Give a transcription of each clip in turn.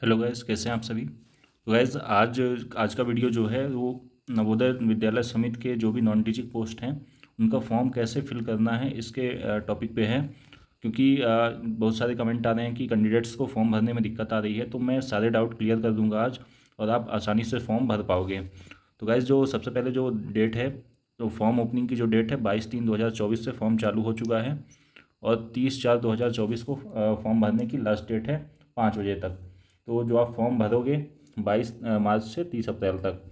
Hello guys कैसे हैं आप सभी? तो गैस आज आज का वीडियो जो है, वो नवोदय विद्यालय समिति के जो भी नॉन टीचिंग पोस्ट हैं, उनका फॉर्म कैसे फिल करना है, इसके टॉपिक पे है। क्योंकि बहुत सारे कमेंट आ रहे हैं कि कैंडिडेट्स को फॉर्म भरने में दिक्कत आ रही है तो मैं सारे डाउट क्लियर कर दूँगा आज, और आप आसानी से फॉर्म भर पाओगे। तो गैस जो सबसे पहले जो डेट है तो फॉर्म ओपनिंग की जो डेट है, बाईस तीन दो से फॉर्म चालू हो चुका है, और तीस चार दो को फॉर्म भरने की लास्ट डेट है पाँच बजे तक। तो जो आप फॉर्म भरोगे बाईस मार्च से तीस अप्रैल तक।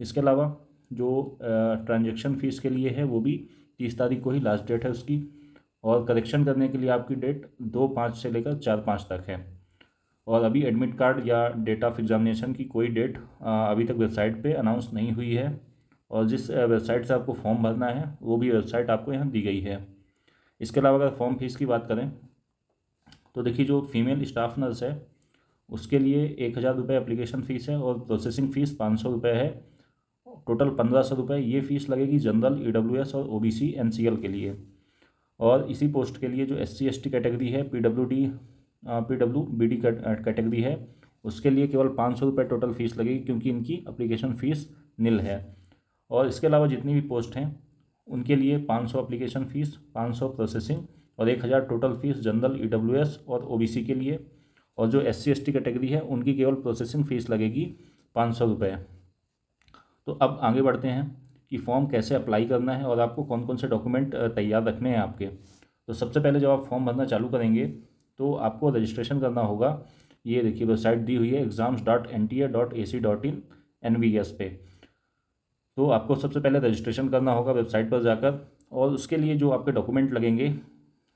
इसके अलावा जो ट्रांजेक्शन फ़ीस के लिए है, वो भी तीस तारीख को ही लास्ट डेट है उसकी। और करेक्शन करने के लिए आपकी डेट दो पाँच से लेकर चार पाँच तक है। और अभी एडमिट कार्ड या डेट ऑफ़ एग्ज़ामिनेशन की कोई डेट अभी तक वेबसाइट पे अनाउंस नहीं हुई है। और जिस वेबसाइट से आपको फॉर्म भरना है, वो भी वेबसाइट आपको यहाँ दी गई है। इसके अलावा अगर फॉर्म फ़ीस की बात करें तो देखिए जो फीमेल स्टाफ नर्स है उसके लिए एक हज़ार रुपये एप्लीकेशन फ़ीस है और प्रोसेसिंग फ़ीस पाँच सौ रुपये है। टोटल पंद्रह सौ रुपये, ये फ़ीस लगेगी जनरल ई डब्ल्यू एस और O B C N C L के लिए। और इसी पोस्ट के लिए जो S C S T category है P W D P W B D category है, उसके लिए केवल पाँच सौ रुपये टोटल फ़ीस लगेगी क्योंकि इनकी अप्लीकेशन फ़ीस नील है। और इसके अलावा जितनी भी पोस्ट हैं, उनके लिए पाँच सौ अप्लीकेशन फ़ीस पाँच सौ प्रोसेसिंग और एक हज़ार total fees general E W S और ओ बी सी के लिए। और जो S C S T category है, उनकी केवल प्रोसेसिंग फ़ीस लगेगी पाँच सौ रुपये तो अब आगे बढ़ते हैं कि फॉर्म कैसे अप्लाई करना है और आपको कौन कौन से डॉक्यूमेंट तैयार रखने हैं आपके। तो सबसे पहले जब आप फॉर्म भरना चालू करेंगे तो आपको रजिस्ट्रेशन करना होगा। ये देखिए वेबसाइट दी हुई है exams dot N T A dot A C dot in N V S पे। तो आपको सबसे पहले रजिस्ट्रेशन करना होगा वेबसाइट पर जाकर और उसके लिए जो आपके डॉक्यूमेंट लगेंगे,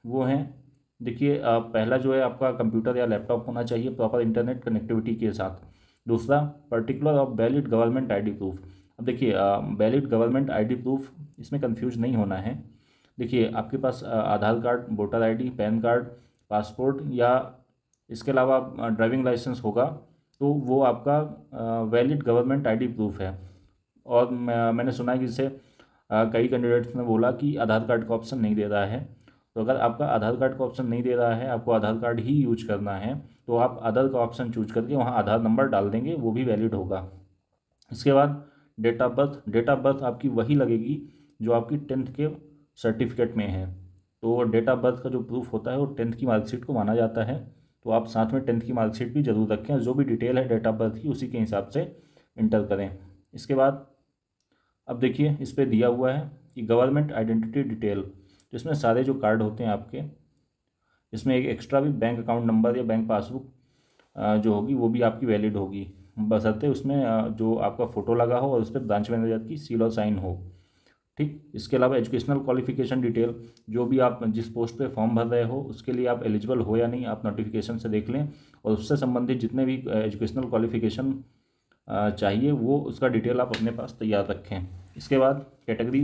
वो हैं देखिए पहला जो है आपका कंप्यूटर या लैपटॉप होना चाहिए प्रॉपर इंटरनेट कनेक्टिविटी के साथ। दूसरा, particular of valid government ID proof. अब देखिए वैलिड गवर्नमेंट आईडी प्रूफ इसमें कंफ्यूज नहीं होना है। देखिए, आपके पास Aadhaar card, voter ID, PAN card, passport या इसके अलावा ड्राइविंग लाइसेंस होगा तो वो आपका वैलिड गवर्नमेंट आईडी प्रूफ है। और मैंने सुना है कि इसे कई कैंडिडेट्स ने बोला कि आधार कार्ड का ऑप्शन नहीं दे रहा है। तो अगर आपका आधार कार्ड का ऑप्शन नहीं दे रहा है, आपको आधार कार्ड ही यूज़ करना है तो आप आधार का ऑप्शन चूज़ करके वहाँ आधार नंबर डाल देंगे, वो भी वैलिड होगा। इसके बाद date of birth, date of birth आपकी वही लगेगी जो आपकी टेंथ के सर्टिफिकेट में है। तो डेट ऑफ़ बर्थ का जो प्रूफ होता है, वो टेंथ की मार्कशीट को माना जाता है। तो आप साथ में टेंथ की मार्कशीट भी ज़रूर रखें जो भी डिटेल है डेट ऑफ़ बर्थ की, उसी के हिसाब से इंटर करें। इसके बाद अब देखिए, इस पर दिया हुआ है कि गवर्नमेंट आइडेंटिटी डिटेल। इसमें सारे जो कार्ड होते हैं आपके, इसमें एक एक्स्ट्रा भी बैंक अकाउंट नंबर या बैंक पासबुक जो होगी, वो भी आपकी वैलिड होगी। बसरते उसमें जो आपका फ़ोटो लगा हो और उस पर ब्रांच मैनेजर की सील और साइन हो। ठीक? इसके अलावा एजुकेशनल क्वालिफिकेशन डिटेल जो भी आप जिस पोस्ट पे फॉर्म भर रहे हो, उसके लिए आप एलिजिबल हो या नहीं, आप नोटिफिकेशन से देख लें और उससे संबंधित जितने भी एजुकेशनल क्वालिफिकेशन चाहिए, वो उसका डिटेल आप अपने पास तैयार रखें। इसके बाद कैटेगरी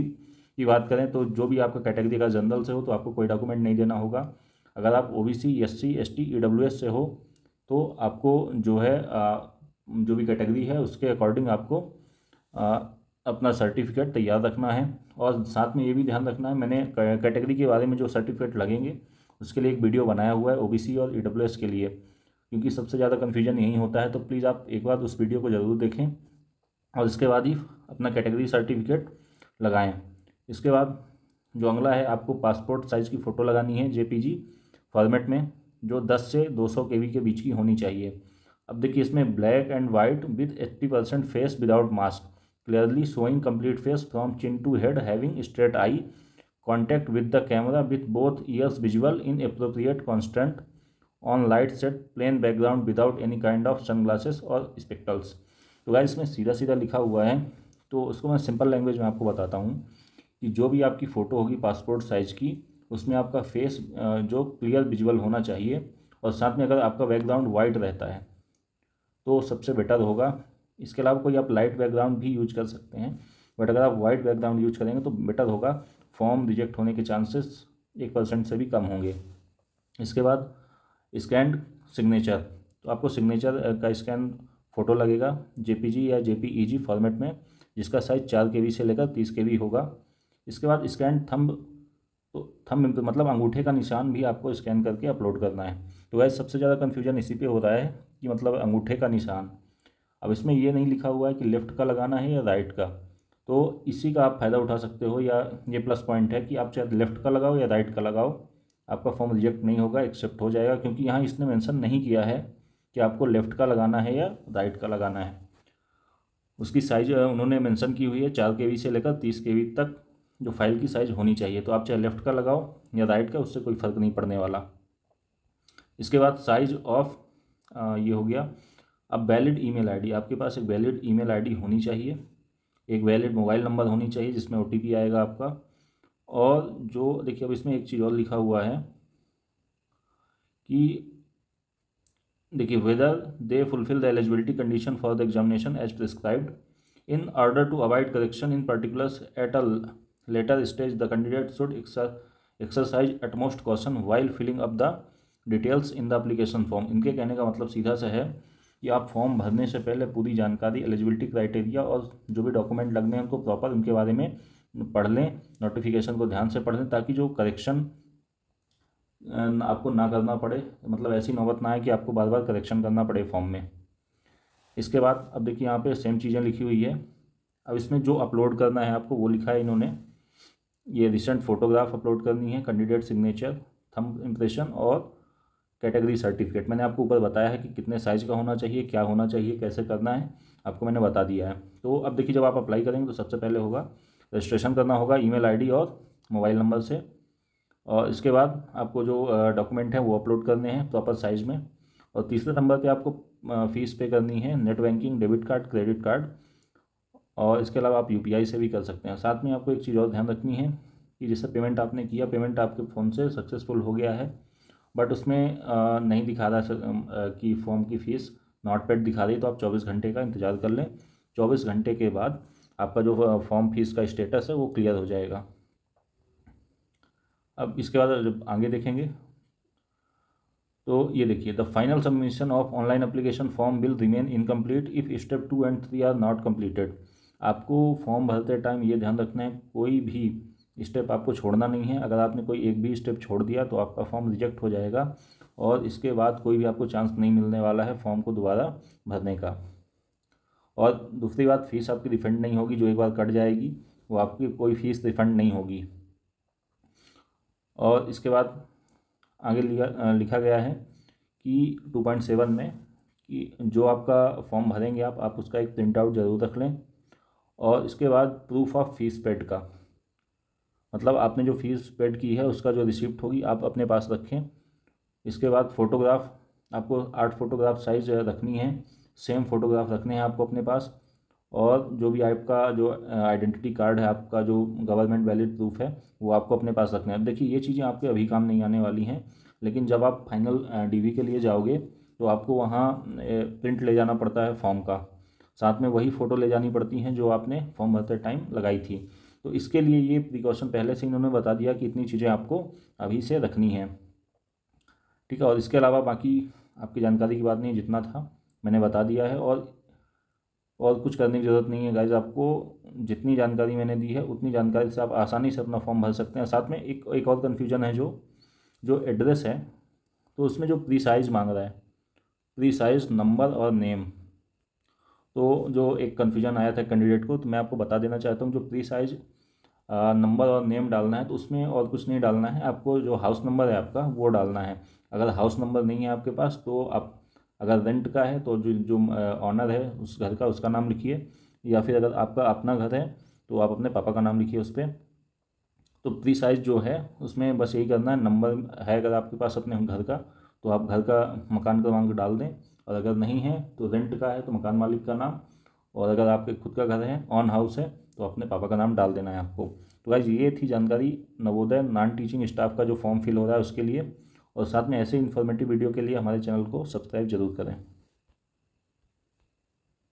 की बात करें तो जो भी आपका कैटेगरी का जनरल से हो तो आपको कोई डॉक्यूमेंट नहीं देना होगा। अगर आप O B C S C S T E W S से हो तो आपको जो है जो भी कैटेगरी है, उसके अकॉर्डिंग आपको अपना सर्टिफिकेट तैयार रखना है। और साथ में ये भी ध्यान रखना है, मैंने कैटेगरी के बारे में जो सर्टिफिकेट लगेंगे, उसके लिए एक वीडियो बनाया हुआ है ओबीसी और ईडब्ल्यूएस के लिए। क्योंकि सबसे ज़्यादा कन्फ्यूज़न यही होता है तो प्लीज़ आप एक बार उस वीडियो को ज़रूर देखें और इसके बाद ही अपना कैटेगरी सर्टिफिकेट लगाएँ। इसके बाद जो अगला है, आपको पासपोर्ट साइज़ की फ़ोटो लगानी है जेपीजी फॉर्मेट में, जो 10 से 200 केवी के के बीच की होनी चाहिए। अब देखिए, इसमें black and white with eighty percent face without mask clearly showing complete face from chin to head having straight eye contact with the camera with both ears visual in appropriate constant on light set plain background without any kind of sunglasses और spectacles तो guys इसमें सीधा सीधा लिखा हुआ है तो उसको मैं सिंपल लैंग्वेज में आपको बताता हूँ। कि जो भी आपकी फ़ोटो होगी, पासपोर्ट साइज़ की, उसमें आपका फेस जो क्लियर विजुअल होना चाहिए और साथ में अगर आपका बैकग्राउंड वाइट रहता है तो सबसे बेटर होगा। इसके अलावा कोई आप लाइट बैकग्राउंड भी यूज़ कर सकते हैं, बट अगर आप वाइट बैकग्राउंड यूज़ करेंगे तो बेटर होगा। फॉर्म रिजेक्ट होने के चांसेस एक परसेंट से भी कम होंगे। इसके बाद स्कैंड सिग्नेचर तो आपको सिग्नेचर का स्कैन फ़ोटो लगेगा, जेपीजी या जेपीईजी फॉर्मेट में, जिसका साइज़ चार के से लेकर तीस के होगा। इसके बाद स्कैन थंब तो थंब मतलब अंगूठे का निशान भी आपको स्कैन करके अपलोड करना है। तो वैसे सबसे ज़्यादा कन्फ्यूज़न इसी पे हो रहा है कि मतलब अंगूठे का निशान। अब इसमें ये नहीं लिखा हुआ है कि लेफ़्ट का लगाना है या राइट का। तो इसी का आप फ़ायदा उठा सकते हो या ये प्लस पॉइंट है कि आप चाहे लेफ़्ट का लगाओ या राइट का लगाओ। आपका फॉर्म रिजेक्ट नहीं होगा एक्सेप्ट हो जाएगा, क्योंकि यहाँ इसने मेंशन नहीं किया है कि आपको लेफ़्ट का लगाना है या राइट का लगाना है। उसकी साइज़ उन्होंने मेंशन की हुई है, चार के से लेकर तीस के तक। जो फ़ाइल की साइज़ होनी चाहिए तो आप चाहे लेफ़्ट का लगाओ या राइट का, उससे कोई फ़र्क नहीं पड़ने वाला। इसके बाद साइज़ ऑफ़ ये हो गया। अब वैलिड ईमेल आईडी, आपके पास एक वैलिड ईमेल आईडी होनी चाहिए, एक वैलिड मोबाइल नंबर होनी चाहिए जिसमें ओटीपी आएगा आपका। और जो, देखिए अब इसमें एक चीज़ और लिखा हुआ है कि, देखिए whether they fulfil the eligibility condition for the examination as prescribed in order to avoid correction in particulars at a later stage the candidate should exercise utmost caution while filling up the details in the application form इनके कहने का मतलब सीधा सा है कि आप form भरने से पहले पूरी जानकारी एलिजिबिलिटी क्राइटेरिया और जो भी डॉक्यूमेंट लगने हैं उनको प्रॉपर उनके बारे में पढ़ लें नोटिफिकेशन को ध्यान से पढ़ लें ताकि जो करेक्शन आपको ना करना पड़े मतलब ऐसी नौबत ना आए कि आपको बार बार करेक्शन करना पड़े फॉर्म में। इसके बाद, अब देखिए यहाँ पे सेम चीज़ें लिखी हुई है। अब इसमें जो अपलोड करना है आपको वो लिखा है इन्होंने। ये रिसेंट फोटोग्राफ अपलोड करनी है कैंडिडेट सिग्नेचर थम इम्प्रेशन और कैटेगरी सर्टिफिकेट मैंने आपको ऊपर बताया है कि कितने साइज़ का होना चाहिए, क्या होना चाहिए, कैसे करना है, आपको मैंने बता दिया है। तो अब देखिए, जब आप अप्लाई करेंगे तो सबसे पहले होगा रजिस्ट्रेशन करना होगा ईमेल आईडी और मोबाइल नंबर से। और इसके बाद आपको जो डॉक्यूमेंट है, वो अपलोड करने हैं प्रॉपर साइज़ में। और तीसरे नंबर पे आपको फ़ीस पे करनी है net banking debit card credit card और इसके अलावा आप यूपीआई से भी कर सकते हैं। साथ में आपको एक चीज़ और ध्यान रखनी है कि जैसे पेमेंट आपने किया पेमेंट आपके फ़ोन से सक्सेसफुल हो गया है बट उसमें नहीं दिखा रहा कि फॉर्म की फ़ीस नॉट पेड दिखा रही तो आप चौबीस घंटे का इंतज़ार कर लें। चौबीस घंटे के बाद आपका जो फॉर्म फ़ीस का स्टेटस है वो क्लियर हो जाएगा। अब इसके बाद जब आगे देखेंगे तो ये देखिए the final submission of online application form will remain incomplete if step two and three are not completed आपको फॉर्म भरते टाइम ये ध्यान रखना है, कोई भी स्टेप आपको छोड़ना नहीं है। अगर आपने कोई एक भी स्टेप छोड़ दिया तो आपका फॉर्म रिजेक्ट हो जाएगा और इसके बाद कोई भी आपको चांस नहीं मिलने वाला है फॉर्म को दोबारा भरने का। और दूसरी बात, फ़ीस आपकी रिफंड नहीं होगी, जो एक बार कट जाएगी, वो आपकी कोई फ़ीस रिफ़ंड नहीं होगी। और इसके बाद आगे लिखा लिखा गया है कि टू पॉइंट सेवन में कि जो आपका फॉर्म भरेंगे आप आप उसका एक प्रिंट आउट ज़रूर रख लें। और इसके बाद प्रूफ ऑफ़ फ़ीस पेड का। मतलब आपने जो फ़ीस पेड की है, उसका जो रिसिप्ट होगी, आप अपने पास रखें। इसके बाद फ़ोटोग्राफ आपको आठ फ़ोटोग्राफ साइज़ रखनी है सेम फ़ोटोग्राफ रखने हैं आपको अपने पास। और जो भी आपका जो आइडेंटिटी कार्ड है, आपका जो गवर्नमेंट वैलिड प्रूफ है, वो आपको अपने पास रखना है। देखिए, ये चीज़ें आपके अभी काम नहीं आने वाली हैं, लेकिन जब आप फाइनल डीवी के लिए जाओगे तो आपको वहाँ प्रिंट ले जाना पड़ता है फॉर्म का। साथ में वही फ़ोटो ले जानी पड़ती हैं जो आपने फॉर्म भरते टाइम लगाई थी। तो इसके लिए ये प्रिकॉशन पहले से इन्होंने बता दिया कि इतनी चीज़ें आपको अभी से रखनी है। ठीक है, और इसके अलावा बाकी आपकी जानकारी की बात नहीं, जितना था मैंने बता दिया है और और कुछ करने की ज़रूरत नहीं है। गाइज़ आपको जितनी जानकारी मैंने दी है, उतनी जानकारी से आप आसानी से अपना फॉर्म भर सकते हैं। साथ में एक एक और कन्फ्यूज़न है जो जो एड्रेस है तो उसमें जो प्री साइज़ मांग रहा है प्री साइज़ नंबर और नेम तो जो एक कन्फ्यूज़न आया था कैंडिडेट को तो मैं आपको बता देना चाहता हूँ जो प्री साइज़ नंबर और नेम डालना है तो उसमें और कुछ नहीं डालना है। आपको जो हाउस नंबर है आपका, वो डालना है। अगर हाउस नंबर नहीं है आपके पास तो आप, अगर रेंट का है तो जो जो ऑनर है, उस घर का, उसका नाम लिखिए। या फिर अगर आपका, अपना घर है तो आप अपने पापा का नाम लिखिए उस पर तो प्री साइज़ जो है, उसमें बस यही करना है। नंबर है अगर आपके पास अपने घर का तो आप घर का मकान क्रमांक डाल दें। और अगर नहीं है तो रेंट का है तो मकान मालिक का नाम और अगर आपके खुद का घर है ऑन हाउस है तो अपने पापा का नाम डाल देना है आपको। तो गाइज़ ये थी जानकारी नवोदय नॉन टीचिंग स्टाफ का जो फॉर्म फिल हो रहा है उसके लिए और साथ में ऐसे इन्फॉर्मेटिव वीडियो के लिए हमारे चैनल को सब्सक्राइब ज़रूर करें।